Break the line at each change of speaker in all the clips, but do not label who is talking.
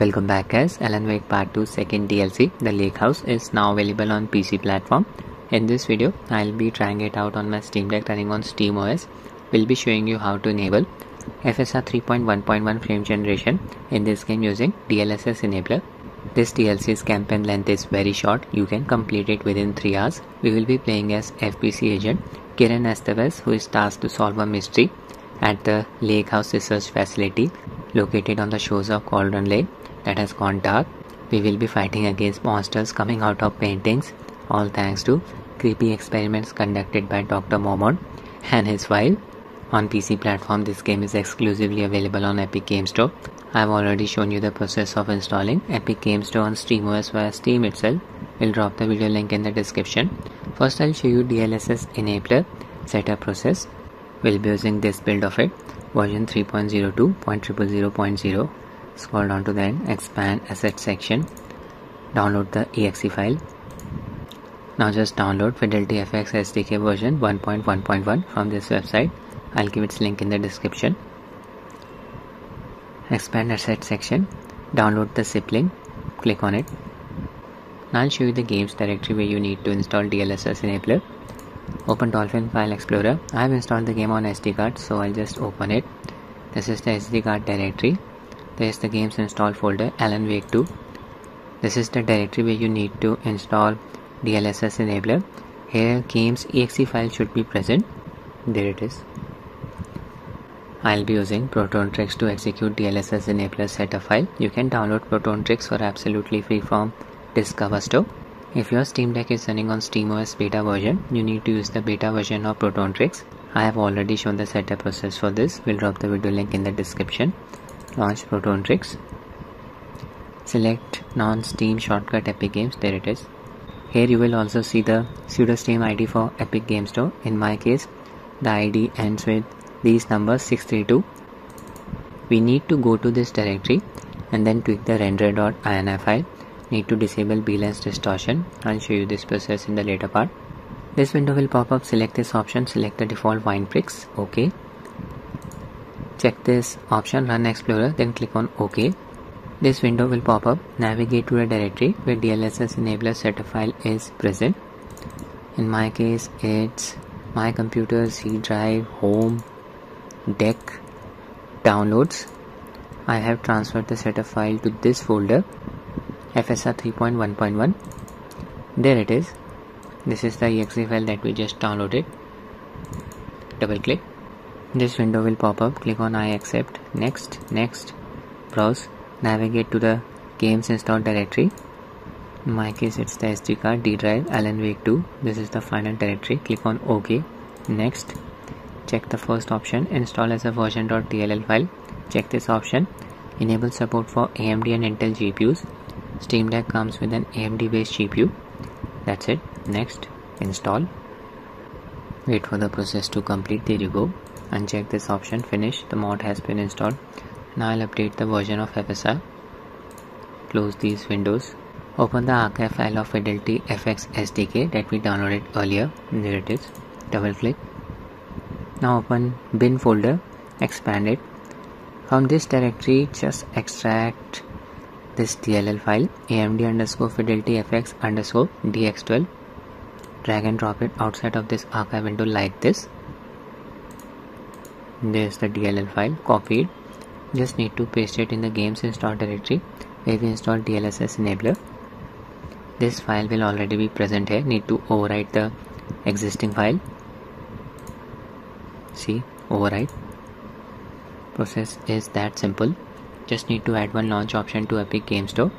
Welcome back guys, Alan Wake Part 2 second DLC, The Lake House is now available on PC platform. In this video, I'll be trying it out on my Steam Deck running on SteamOS. We'll be showing you how to enable FSR 3.1.1 frame generation in this game using DLSS enabler. This DLC's campaign length is very short, you can complete it within 3 hours. We will be playing as FBC agent Kiran Estevez who is tasked to solve a mystery at the Lake House Research Facility located on the shores of Cauldron Lake that has gone dark. We will be fighting against monsters coming out of paintings, all thanks to creepy experiments conducted by Dr. Marmont and his wife. On PC platform, this game is exclusively available on Epic Game Store. I have already shown you the process of installing Epic Game Store on SteamOS via Steam itself. We'll drop the video link in the description. First, I'll show you DLSS enabler setup process. We'll be using this build of it, version 3.02.000.0 scroll down to the end expand asset section. Download the exe file. Now just download fidelity fx sdk version 1.1.1 from this website. I'll give its link in the description. Expand asset section. Download the zip link click on it. Now i'll show you the games directory where you need to install dlss enabler. Open dolphin file explorer. I have installed the game on sd card so i'll just open it. This is the sd card directory there is the games install folder Alan Wake 2 this is the directory where you need to install DLSS enabler. Here games exe file should be present. There it is. I'll be using Proton Tricks to execute DLSS enabler setup file. You can download Proton Tricks for absolutely free from Discover Store. If your Steam Deck is running on SteamOS beta version you need to use the beta version of Proton Tricks. I have already shown the setup process for this. We'll drop the video link in the description launch Proton Tricks. Select non-steam shortcut epic games. There it is. Here you will also see the pseudo steam id for epic game store. In my case the id ends with these numbers 632 we need to go to this directory and then tweak the render.ini file. Need to disable blens distortion. I'll show you this process in the later part. This window will pop up. Select this option. Select the default wineprefix okay check this option run explorer then click on ok. This window will pop up. Navigate to a directory where dlss enabler setup file is present. In my case it's my computer c drive home deck downloads. I have transferred the setup file to this folder fsr 3.1.1 there it is. This is the exe file that we just downloaded. Double click this window will pop up. Click on i accept. Next next. Browse. Navigate to the games installed directory. In my case it's the sd card d drive alan wake 2 this is the final directory. Click on ok. Next. Check the first option. Install as a version.dll file. Check this option. Enable support for amd and intel gpus steam deck comes with an amd based gpu that's it. Next. Install. Wait for the process to complete. There you go uncheck this option. Finish. The mod has been installed. Now I'll update the version of FSR close these windows. Open the archive file of Fidelity FX SDK that we downloaded earlier. There it is. Double click. Now open bin folder. Expand it. From this directory just extract this DLL file. AMD underscore Fidelity FX underscore DX12 drag and drop it outside of this archive window like this there's the DLL file copied. Just need to paste it in the games install directory. Where we install DLSS enabler. This file will already be present here. Need to overwrite the existing file. See overwrite. Process is that simple. Just need to add one launch option to Epic Game Store.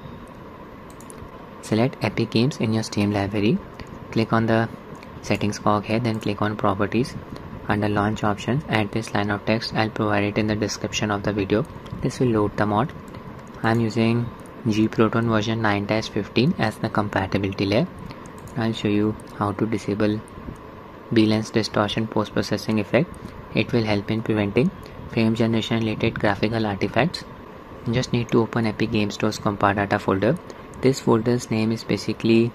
Select Epic Games in your Steam library. Click on the settings cog here then click on properties under launch options add this line of text. I'll provide it in the description of the video. This will load the mod. I'm using GE-Proton version 9-15 as the compatibility layer. I'll show you how to disable blens distortion post-processing effect. It will help in preventing frame generation related graphical artifacts. You just need to open epic game store's compatdata folder. This folder's name is basically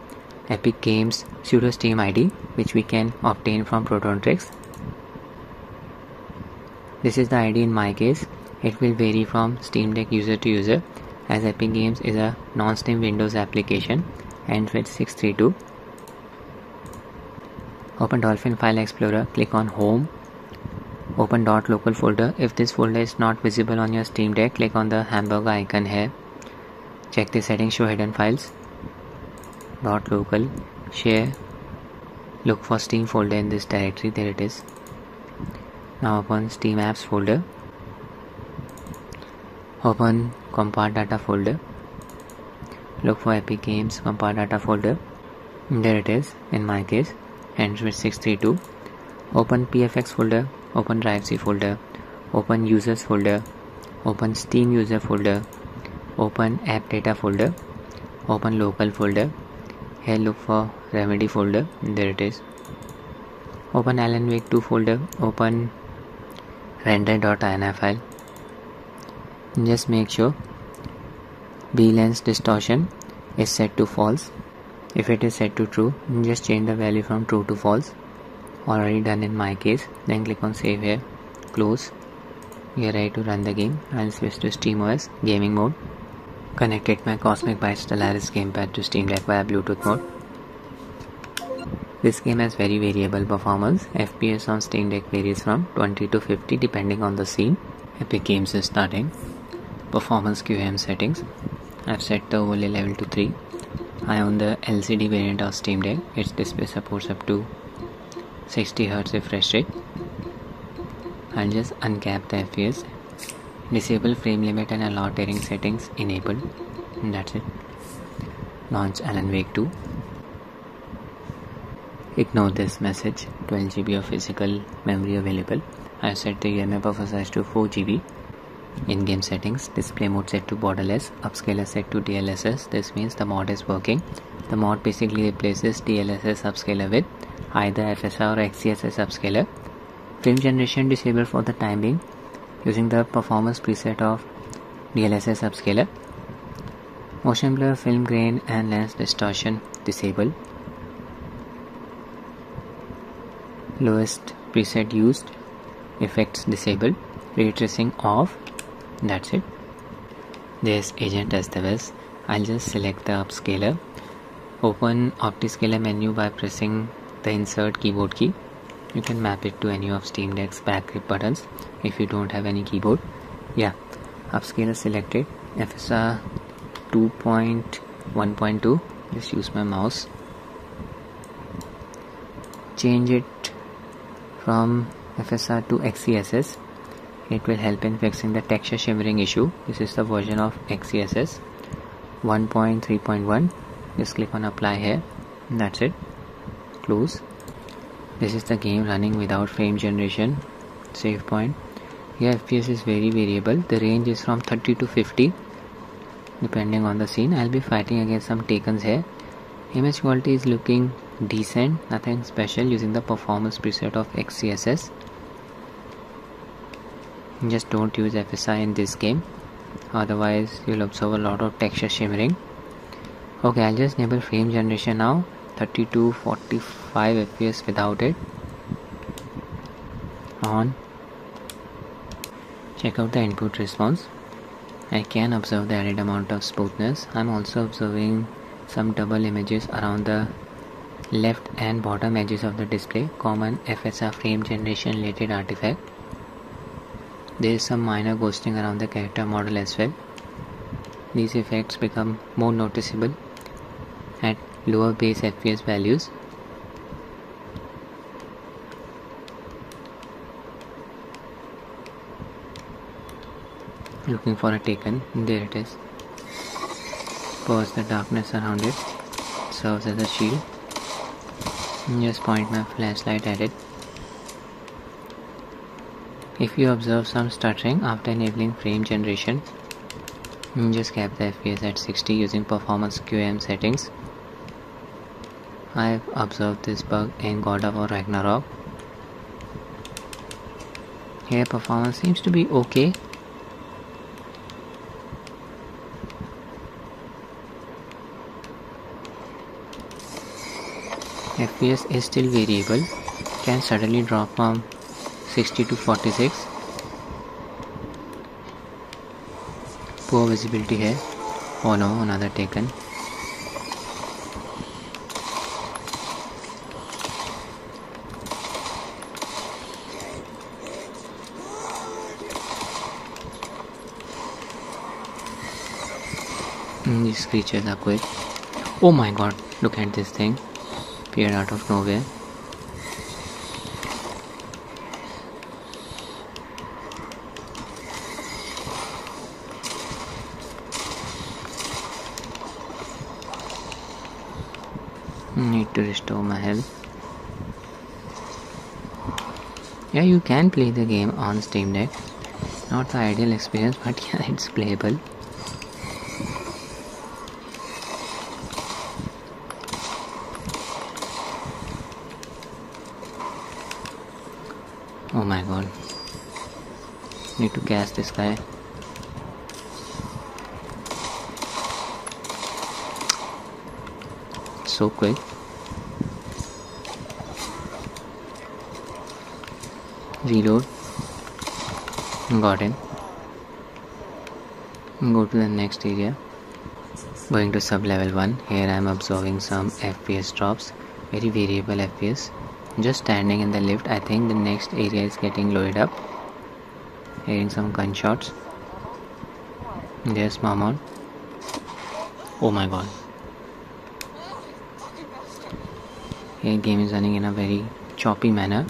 epic games pseudo steam id which we can obtain from proton tricks this is the id in my case it will vary from steam deck user to user as Epic Games is a non-Steam Windows application and with 632. Open Dolphin File Explorer, click on Home. Open .local folder. If this folder is not visible on your Steam Deck, click on the hamburger icon here. Check the settings show hidden files. .local, share. Look for Steam folder in this directory, there it is. Now open Steam Apps folder. Open compatdata folder. Look for epic games compatdata folder. There it is in my case ends with 632 open pfx folder open drive c folder open users folder open steam user folder open app data folder open local folder. Here look for remedy folder there it is. Open alan wake 2 folder open render.ini file just make sure b-lens distortion is set to false. If it is set to true just change the value from true to false. Already done in my case. Then click on save here. Close. We are ready to run the game. I'll switch to steamos gaming mode. Connected my cosmic byte stellaris gamepad to steam deck via bluetooth mode this game has very variable performance. Fps on steam deck varies from 20 to 50 depending on the scene. Epic games is starting. Performance QM settings. I've set the overlay level to 3 I own the LCD variant of Steam Deck. Its display supports up to 60Hz refresh rate. I'll just uncap the FPS disable frame limit and allow tearing settings enabled. And that's it. Launch Alan Wake 2 ignore this message. 12GB of physical memory available. I set the UMA buffer size to 4GB in-game settings display mode set to borderless upscaler set to DLSS this means the mod is working. The mod basically replaces DLSS upscaler with either FSR or XeSS upscaler. Frame generation disabled for the time being. Using the performance preset of DLSS upscaler. Motion blur film grain and lens distortion disabled lowest preset used effects disabled ray tracing off. That's it. This agent Estevez I'll just select the upscaler. Open OptiScaler menu by pressing the insert keyboard key. You can map it to any of Steam Deck's back grip buttons if you don't have any keyboard. Yeah upscaler selected. FSR 2.1.2 just use my mouse. Change it from FSR to XeSS it will help in fixing the texture shimmering issue. This is the version of XeSS 1.3.1 just click on apply here. And that's it. Close. This is the game running without frame generation. Save point. Here fps is very variable. The range is from 30 to 50 depending on the scene. I'll be fighting against some takens here. Image quality is looking decent nothing special using the performance preset of XeSS just don't use FSR in this game. Otherwise you'll observe a lot of texture shimmering. Okay I'll just enable frame generation now. 32 45 fps without it. On. Check out the input response. I can observe the added amount of smoothness. I'm also observing some double images around the left and bottom edges of the display common FSR frame generation related artifact there is some minor ghosting around the character model as well. These effects become more noticeable at lower base FPS values. Looking for a taken, there it is. Pause the darkness around it, serves as a shield. Just point my flashlight at it if you observe some stuttering after enabling frame generation, just cap the FPS at 60 using performance QM settings. I've observed this bug in God of War Ragnarok. Here performance seems to be okay. FPS is still variable, can suddenly drop from 60 to 46 poor visibility here Oh no, another taken. Mm, these creatures are quick. Oh my god, look at this thing. Appeared out of nowhere. Need to restore my health. Yeah, you can play the game on Steam Deck. Not the ideal experience, but yeah, it's playable. Oh my god. Need to gas this guy. So quick. Reload. Got him. Go to the next area. Going to sub level 1. Here I am observing some FPS drops. Very variable FPS just standing in the lift i think the next area is getting loaded up hearing some gunshots. There's Marmont oh my god. Here game is running in a very choppy manner.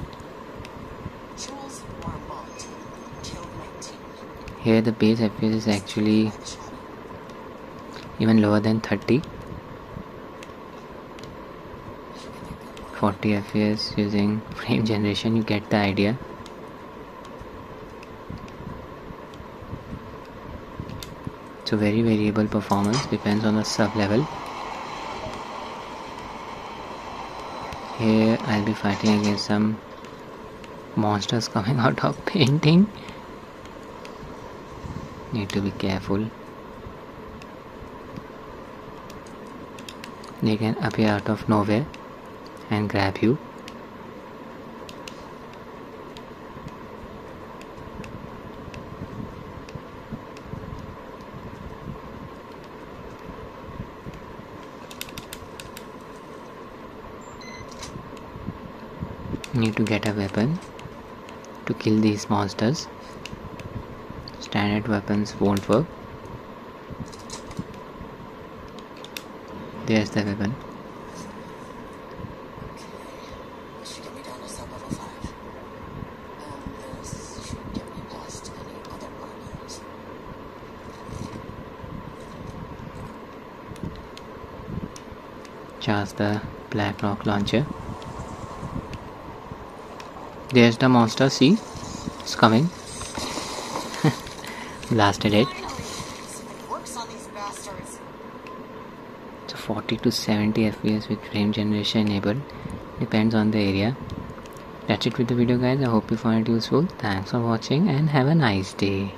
Here the base fps is actually even lower than 30 40 fps using frame generation you get the idea so very variable performance depends on the sub level here I'll be fighting against some monsters coming out of painting. Need to be careful. They can appear out of nowhere and grab you need to get a weapon to kill these monsters. Standard weapons won't work. There's the weapon. Charge the black rock launcher there's the monster see? It's coming. Blasted it. So 40 to 70 fps with frame generation enabled. Depends on the area. That's it with the video guys. I hope you found it useful. Thanks for watching and have a nice day